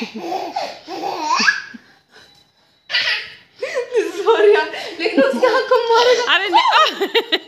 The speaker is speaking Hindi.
सॉरी यार लेकिन उसकी आँखों मारेगा। अरे